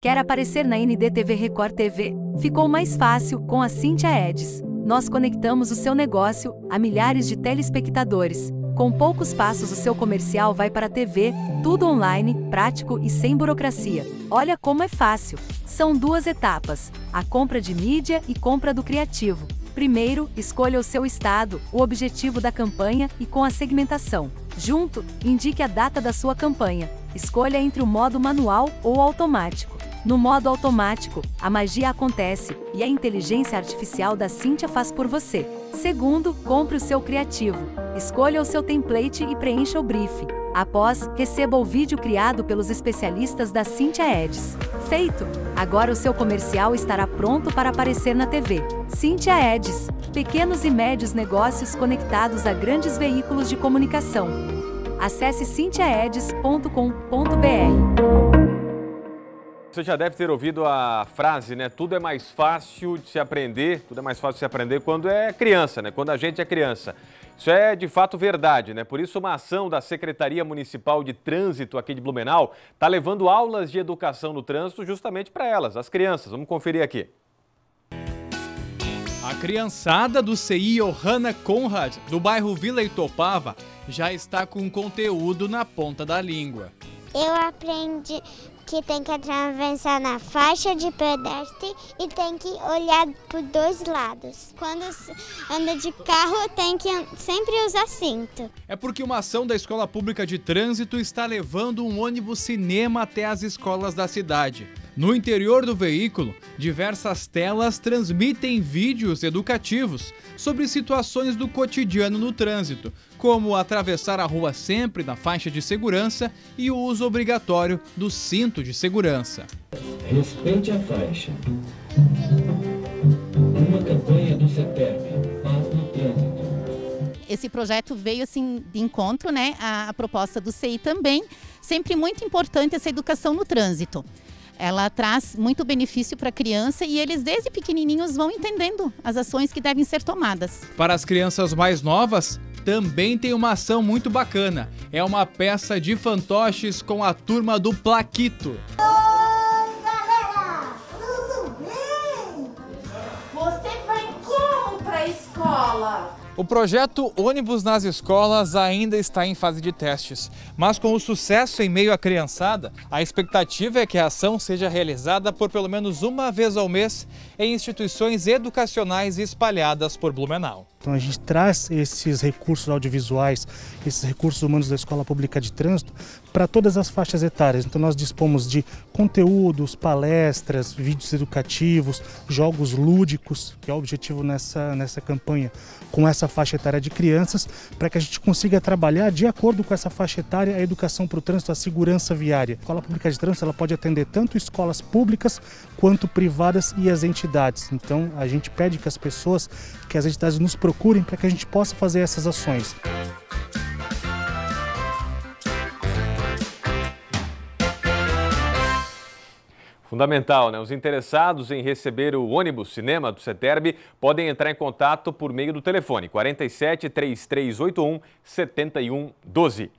Quer aparecer na NDTV Record TV? Ficou mais fácil com a Cintia Eds. Nós conectamos o seu negócio a milhares de telespectadores. Com poucos passos, o seu comercial vai para a TV, tudo online, prático e sem burocracia. Olha como é fácil. São duas etapas: a compra de mídia e compra do criativo. Primeiro, escolha o seu estado, o objetivo da campanha e com a segmentação. Junto, indique a data da sua campanha. Escolha entre o modo manual ou automático. No modo automático, a magia acontece e a inteligência artificial da Cintia faz por você. Segundo, compre o seu criativo. Escolha o seu template e preencha o brief. Após, receba o vídeo criado pelos especialistas da Cintia Eds. Feito! Agora o seu comercial estará pronto para aparecer na TV. Cintia Eds. Pequenos e médios negócios conectados a grandes veículos de comunicação. Acesse cintiaeds.com.br. Você já deve ter ouvido a frase, né? Tudo é mais fácil de se aprender, tudo é mais fácil de se aprender quando é criança, né? Quando a gente é criança. Isso é de fato verdade, né? Por isso, uma ação da Secretaria Municipal de Trânsito aqui de Blumenau está levando aulas de educação no trânsito justamente para elas, as crianças. Vamos conferir aqui. A criançada do CI Johanna Conrad, do bairro Vila Itopava, já está com conteúdo na ponta da língua. Eu aprendi que tem que atravessar na faixa de pedestre e tem que olhar por dois lados. Quando anda de carro, tem que sempre usar cinto. É porque uma ação da Escola Pública de Trânsito está levando um ônibus cinema até as escolas da cidade. No interior do veículo, diversas telas transmitem vídeos educativos sobre situações do cotidiano no trânsito, como atravessar a rua sempre na faixa de segurança e o uso obrigatório do cinto de segurança. Respeite a faixa. Uma campanha do CETERB, paz no trânsito. Esse projeto veio assim de encontro, né, à, à proposta do CI também. Sempre muito importante essa educação no trânsito ela traz muito benefício para a criança e eles desde pequenininhos vão entendendo as ações que devem ser tomadas. Para as crianças mais novas, também tem uma ação muito bacana. É uma peça de fantoches com a turma do Plaquito. Oi, galera! Tudo bem? Você vai como para a escola? O projeto Ônibus nas Escolas ainda está em fase de testes, mas com o sucesso em meio à criançada, a expectativa é que a ação seja realizada por pelo menos uma vez ao mês em instituições educacionais espalhadas por Blumenau. Então a gente traz esses recursos audiovisuais, esses recursos humanos da Escola Pública de Trânsito para todas as faixas etárias. Então nós dispomos de conteúdos, palestras, vídeos educativos, jogos lúdicos, que é o objetivo nessa, nessa campanha, com essa faixa etária de crianças, para que a gente consiga trabalhar de acordo com essa faixa etária a educação para o trânsito, a segurança viária. A Escola Pública de Trânsito ela pode atender tanto escolas públicas quanto privadas e as entidades. Então a gente pede que as pessoas, que as entidades nos procurem para que a gente possa fazer essas ações. Fundamental, né? Os interessados em receber o ônibus cinema do CETERB podem entrar em contato por meio do telefone 47 3381 7112.